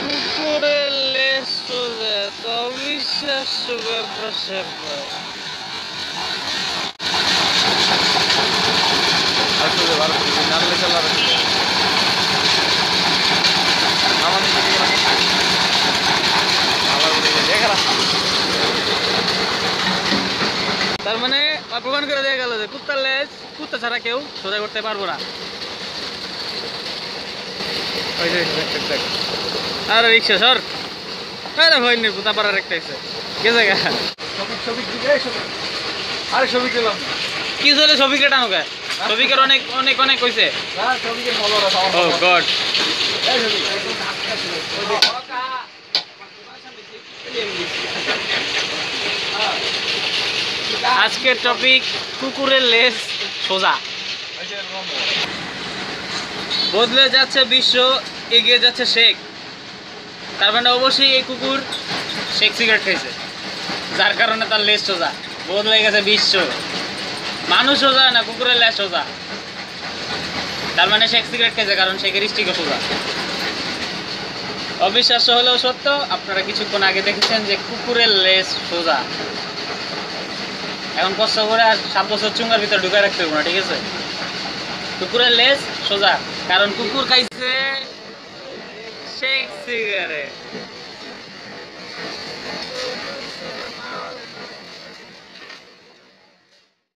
কুকুরের লেজ সোজা তো অবিশ্বাস্য ব্যাপার স্যাপার তার মানে প্রমাণ করে দেওয়া গেল যে কুত্তার লেজ কুত্তা ছাড়া কেউ সোজা করতে পারবো না আরে রিক্সা সর। আরে ভাই নে কুত্তা পাড়ার একটা এসে গেছে গা আরে ছবি দিলাম কি চলে ছবি কেটা আমাকে? ছবিকের অনেক অনেক অনেক কইছে ছবিকে ও গড আজকের টপিক কুকুরের লেজ সোজা। বদলে যাচ্ছে বিশ্ব, এগিয়ে যাচ্ছে শেখ। তার মানে অবশ্যই এই কুকুর শেখ সিগারেট খেয়েছে যার কারণে তার লেজ সোজা, বদলে গেছে বিশ্ব। মানুষ সোজা না, কুকুরের লেজ সোজা। তার মানে শেখ সিগারেট খেয়েছে কারণ শেখের স্টিকও সোজা। অবিশ্বাস্য হলেও সত্য, আপনারা কিছুক্ষণ আগে দেখেছেন যে কুকুরের লেজ সোজা। এখন কষ্ট করে আর সাত বছর চুঙ্গার ভিতরে ঢুকে রাখতে হবে না, ঠিক আছে? কুকুরের লেজ সোজা। কারণ কুকুর খাইছে শেখ সিগারেট